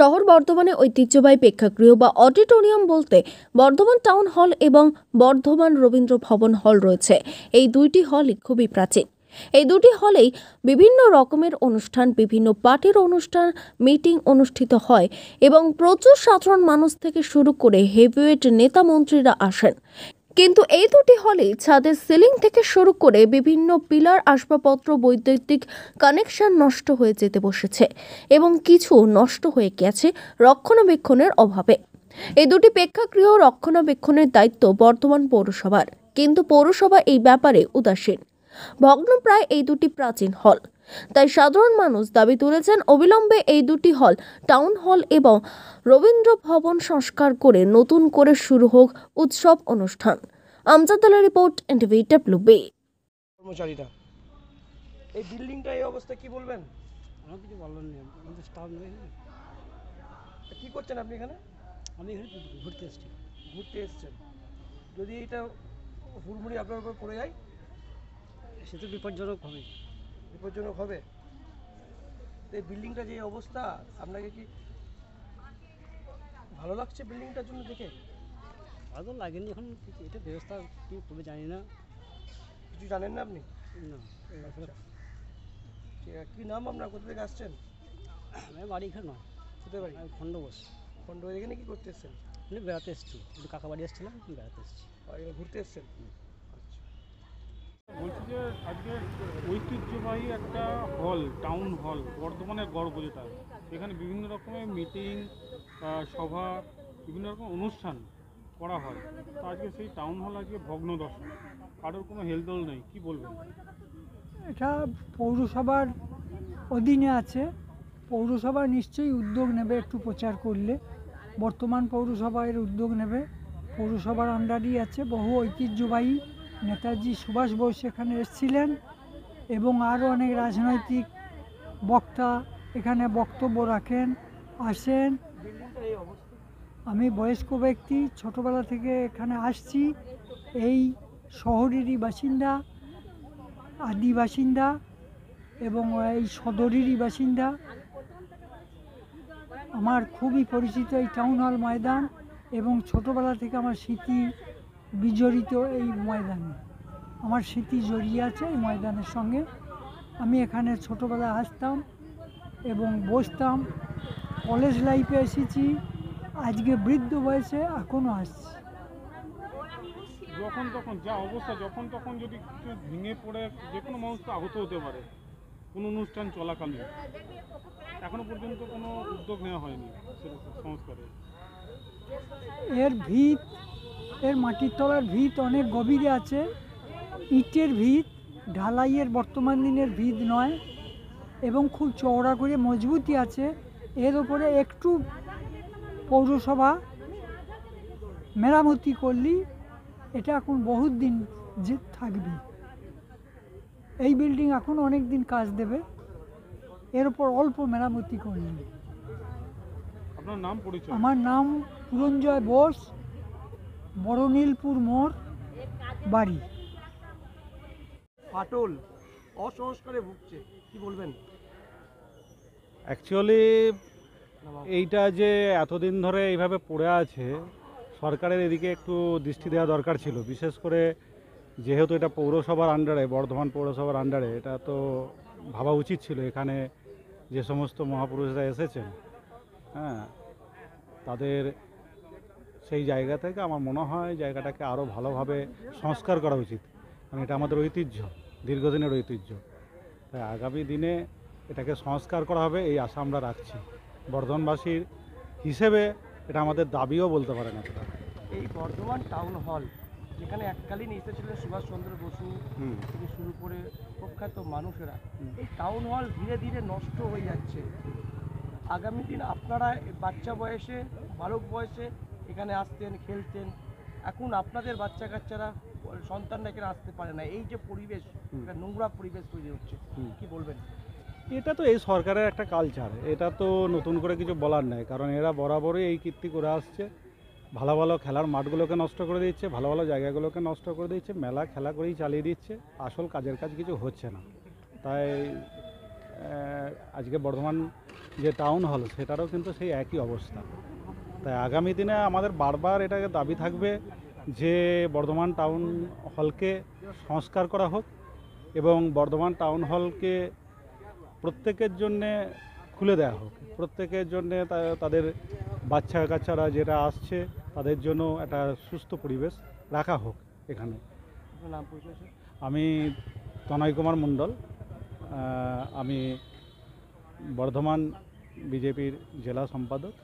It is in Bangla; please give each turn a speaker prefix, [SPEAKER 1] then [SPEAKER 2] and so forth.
[SPEAKER 1] শহর বর্ধমানে ঐতিহ্যবাহী প্রেক্ষাগৃহ বা অডিটোরিয়াম বলতে বর্ধমান টাউন হল এবং বর্ধমান রবীন্দ্র ভবন হল রয়েছে। এই দুইটি হলই খুবই প্রাচীন। এই দুটি হলেই বিভিন্ন রকমের অনুষ্ঠান, বিভিন্ন পার্টির অনুষ্ঠান, মিটিং অনুষ্ঠিত হয় এবং প্রচুর সাধারণ মানুষ থেকে শুরু করে হেভিওয়েট নেতা মন্ত্রীরা আসেন। কিন্তু এই দুটি হলে ছাদের সিলিং থেকে শুরু করে বিভিন্ন পিলার আসবাবপত্র, বৈদ্যুতিক কানেকশন নষ্ট হয়ে যেতে বসেছে এবং কিছু নষ্ট হয়ে গেছে রক্ষণাবেক্ষণের অভাবে। এই দুটি প্রেক্ষাগৃহ রক্ষণাবেক্ষণের দায়িত্ব বর্তমান পৌরসভার। কিন্তু পৌরসভা এই ব্যাপারে উদাসীন। ভগ্নপ্রায় এই দুটি প্রাচীন হল। তাই সাধারণ মানুষ দাবি তুলেছেন অবিলম্বে এই দুটি হল টাউন হল এবং রবীন্দ্র ভবন সংস্কার করে নতুন করে শুরু হোক উৎসব অনুষ্ঠান। আমজাদুল্লাহ রিপোর্ট এনটিভি ডাব্লিউবি
[SPEAKER 2] কর্মচারীরা। এই বিল্ডিংটা এই অবস্থা কি বলবেন?
[SPEAKER 3] আমার কিছু বলার নেই আমাদের স্টাফ নেই।
[SPEAKER 2] কি করছেন আপনি এখানে?
[SPEAKER 3] আমি এখানে ঘুরতে এসেছি।
[SPEAKER 2] ঘুরতে এসেছেন। যদি এটা হুড়মুড়ি আপনার উপর পড়ে যায়
[SPEAKER 3] সে তো বিপজ্জনক হবে।
[SPEAKER 2] বিপজ্জনক হবে? তো এই বিল্ডিংটা যে অবস্থা আপনাকে কি ভালো লাগছে বিল্ডিংটার জন্য দেখে?
[SPEAKER 3] ভালো লাগেনি এখন এটা ব্যবস্থা কি করবে জানি না।
[SPEAKER 2] কিছু জানেন না আপনি?
[SPEAKER 3] না
[SPEAKER 2] আচ্ছা। কি নাম আপনার? কোথা থেকে আসছেন?
[SPEAKER 3] আমি বাড়ি এখানে
[SPEAKER 2] কোথায় বাড়ি?
[SPEAKER 3] আমি খণ্ড বস
[SPEAKER 2] খন্ড এখানে কি করতে এসেছেন?
[SPEAKER 3] আমি বেড়াতে এসেছি। একটু কাকা বাড়ি এসেছিলাম বেড়াতে এসেছি।
[SPEAKER 2] ঘুরতে এসেছেন?
[SPEAKER 4] বলছি যে আজকে ঐতিহ্যবাহী একটা হল টাউন হল বর্ধমানের গর্ব যেটা এখানে বিভিন্ন রকমের মিটিং সভা, বিভিন্ন রকম অনুষ্ঠান করা হয়। তো আজকে সেই টাউন হল আজকে ভগ্নদশা কারোর কোনো হেলদোল নেই, কি বলবেন?
[SPEAKER 5] এটা পৌরসভার অধীনে আছে। পৌরসভা নিশ্চয়ই উদ্যোগ নেবে একটু প্রচার করলে। বর্তমান পৌরসভা এর উদ্যোগ নেবে। পৌরসভার আন্ডারই আছে। বহু ঐতিহ্যবাহী নেতাজি সুভাষ বোস এখানে এসেছিলেন এবং আরও অনেক রাজনৈতিক বক্তা এখানে বক্তব্য রাখেন, আসেন। আমি বয়স্ক ব্যক্তি, ছোটবেলা থেকে এখানে আসছি। এই শহরেরই বাসিন্দা, আদি বাসিন্দা এবং এই সদরেরই বাসিন্দা। আমার খুবই পরিচিত এই টাউন হল ময়দান এবং ছোটবেলা থেকে আমার স্মৃতি বিজড়িত এই ময়দানে। আমার স্মৃতি জড়িয়ে আছে এই ময়দানের সঙ্গে। আমি এখানে ছোটোবেলায় আসতাম এবং বসতাম। কলেজ লাইফে এসেছি। আজকে বৃদ্ধ বয়সে এখনও আসছি।
[SPEAKER 4] যখন তখন যা অবস্থা যখন তখন যদি কিছু ভেঙে পড়ে যে কোনো মানুষ তো আহত হতে পারে। কোনো অনুষ্ঠান চলাকালীন। এখনও পর্যন্ত কোনো উদ্যোগ নেওয়া হয়নি সেরকম সংস্কারে
[SPEAKER 5] এর ভিত এর মাটির তলার ভিত অনেক গভীরে আছে। ইটের ভিত ঢালাইয়ের বর্তমান দিনের ভিত নয় এবং খুব চওড়া করে মজবুতি আছে। এর ওপরে একটু পৌরসভা মেরামতি করলি এটা এখন বহুত দিন যে থাকবে। এই বিল্ডিং এখন অনেক দিন কাজ দেবে। এর ওপর অল্প মেরামতি করলি। আমার নাম পুরঞ্জয় বোস। বড়নীলপুর মোড় বাড়ি।
[SPEAKER 2] ফাটল অসংস্কারে ভুগছে কি বলবেন?
[SPEAKER 6] অ্যাকচুয়ালি এইটা যে এতদিন ধরে এইভাবে পড়ে আছে সরকারের এদিকে একটু দৃষ্টি দেওয়া দরকার ছিল। বিশেষ করে যেহেতু এটা পৌরসভার আন্ডারে বর্ধমান পৌরসভার আন্ডারে এটা তো ভাবা উচিত ছিল এখানে যে সমস্ত মহাপুরুষরা এসেছেন। হ্যাঁ তাদের সেই জায়গা থেকে আমার মনে হয় জায়গাটাকে আরও ভালোভাবে সংস্কার করা উচিত। কারণ এটা আমাদের ঐতিহ্য দীর্ঘদিনের ঐতিহ্য। তাই আগামী দিনে এটাকে সংস্কার করা হবে এই আশা আমরা রাখছি। বর্ধমানবাসীর হিসেবে এটা আমাদের দাবিও বলতে পারেন এতটা।
[SPEAKER 2] এই বর্ধমান টাউন হল যেখানে এককালীন এসেছিলেন সুভাষচন্দ্র বসু
[SPEAKER 6] হুম।
[SPEAKER 2] থেকে শুরু করে প্রখ্যাত মানুষেরা এই টাউন হল ধীরে ধীরে নষ্ট হয়ে যাচ্ছে। আগামী দিন আপনারা বাচ্চা বয়সে বালক বয়সে এখানে আসতেন খেলতেন। এখন আপনাদের বাচ্চা কাচ্চারা সন্তানরা এখানে আসতে পারে না। এই যে পরিবেশ। একটা নোংরা পরিবেশ তৈরি হচ্ছে। কি বলবেন?
[SPEAKER 6] এটা তো এই সরকারের একটা কালচার এটা তো নতুন করে কিছু বলার নেই। কারণ এরা বরাবরই এই কীর্তি করে আসছে। ভালো ভালো খেলার মাঠগুলোকে নষ্ট করে দিচ্ছে ভালো ভালো জায়গাগুলোকে নষ্ট করে দিচ্ছে মেলা খেলা করেই চালিয়ে দিচ্ছে। আসল কাজের কাজ কিছু হচ্ছে না। তাই আজকে বর্ধমান যে টাউন হল সেটারও কিন্তু সেই একই অবস্থা। তাই আগামী দিনে আমাদের বারবার এটাকে দাবি থাকবে যে বর্ধমান টাউন হলকে সংস্কার করা হোক এবং বর্ধমান টাউন হলকে প্রত্যেকের জন্যে খুলে দেওয়া হোক। প্রত্যেকের জন্যে তাদের বাচ্চা কাচ্চারা যেটা আসছে তাদের জন্য একটা সুস্থ পরিবেশ রাখা হোক এখানে। আমি তনয় কুমার মণ্ডল। আমি বর্ধমান বিজেপির জেলা সম্পাদক।